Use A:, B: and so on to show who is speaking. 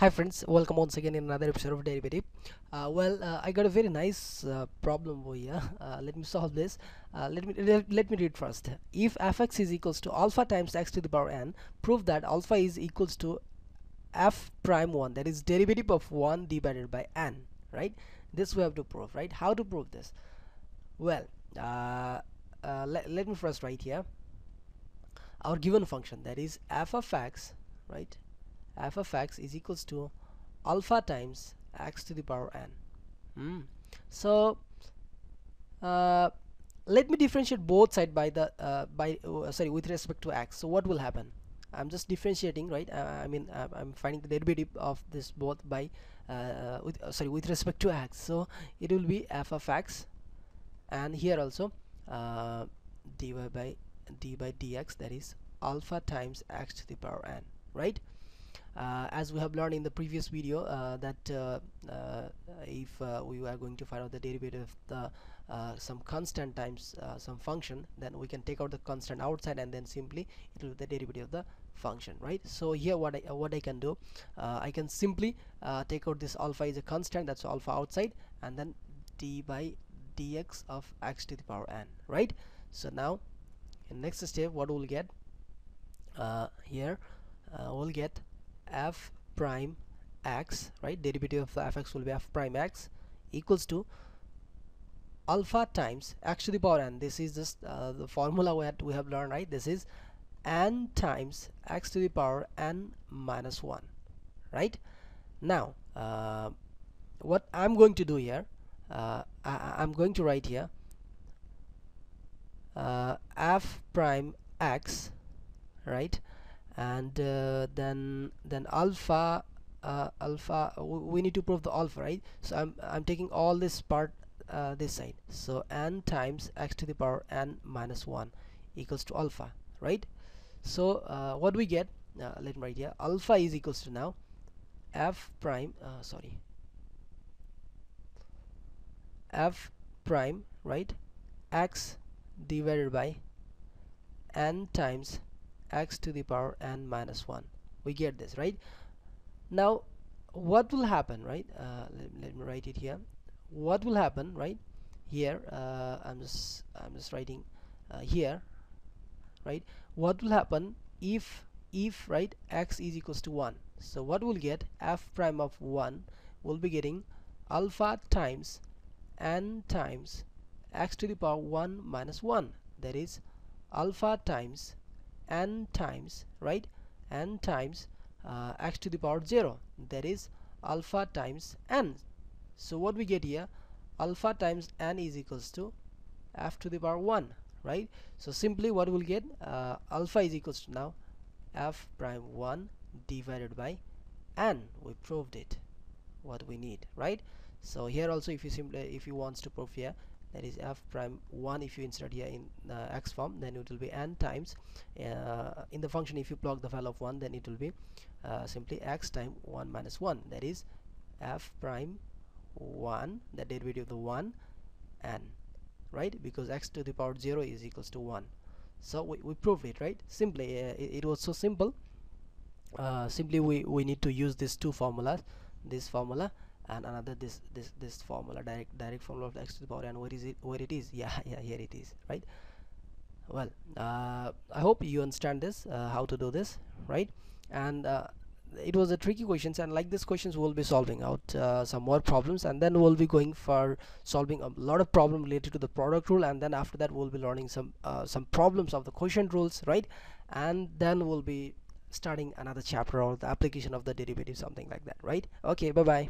A: Hi friends, welcome once again in another episode of Derivative. Uh, well, uh, I got a very nice uh, problem over here. Uh, let me solve this. Uh, let me let, let me read first. If fx is equals to alpha times x to the power n, prove that alpha is equals to f prime 1 that is derivative of 1 divided by n right this we have to prove right how to prove this well uh, let, let me first write here our given function that is f of x right f of x is equals to alpha times x to the power n. Mm. so uh, let me differentiate both side by the uh, by uh, sorry with respect to x. So what will happen? I'm just differentiating right? Uh, I mean uh, I'm finding the derivative of this both by uh, with sorry with respect to x. So it will be f of x and here also dy by d by dx that is alpha times x to the power n right uh, as we have learned in the previous video uh, that uh, uh if uh, we are going to find out the derivative of the uh, some constant times some function then we can take out the constant outside and then simply it will be the derivative of the function right? So here what I what I can do I can simply take out this alpha is a constant that's alpha outside and then d by dx of x to the power n right? So now in next step what we'll get here we'll get f prime x right? Derivative of fx will be f prime x equals to alpha times x to the power n. This is just uh, the formula we have learned right? This is n times x to the power n minus 1 right? Now uh, what I'm going to do here uh, I, am going to write here uh, f prime x right and uh, then then alpha uh, alpha we need to prove the alpha right? So I'm, I'm taking all this part uh, this side. So n times x to the power n minus 1 equals to alpha right? So uh, what we get? Uh, let me write here. Alpha is equals to now f prime uh, sorry. F prime right? X divided by n times x to the power n minus 1 we get this right? Now what will happen right? Uh, let, let, me write it here. What will happen right? Here uh, I'm just I'm just writing uh, here right? What will happen if if right x is equals to 1 so what we'll get f prime of 1 will be getting alpha times n times x to the power 1 minus 1 that is alpha times n times right? n times uh, x to the power 0 that is alpha times n. So what we get here? Alpha times n is equals to f to the power 1 right? So simply what we'll get? Uh, alpha is equals to now f prime 1 divided by n. We proved it what we need right? So here also if you simply if you wants to prove here that is f prime 1 if you insert here in uh, x form then it will be n times uh, in the function if you plug the value of 1 then it will be uh, simply x time 1 minus 1 that is f prime 1 the derivative of the 1 n right? Because x to the power 0 is equals to 1 so we, we proved it right? Simply uh, it, it, was so simple. Uh, simply we, we need to use these two formulas this formula n another this this this formula direct direct formula of x to the power and where is it where it is? Yeah yeah here it is right? Well uh, I hope you understand this uh, how to do this right? And uh, it was a tricky questions and like these questions we'll be solving out uh, some more problems and then we'll be going for solving a lot of problem related to the product rule and then after that we'll be learning some uh, some problems of the quotient rules right? And then we'll be starting another chapter or the application of the derivative something like that right? Okay bye bye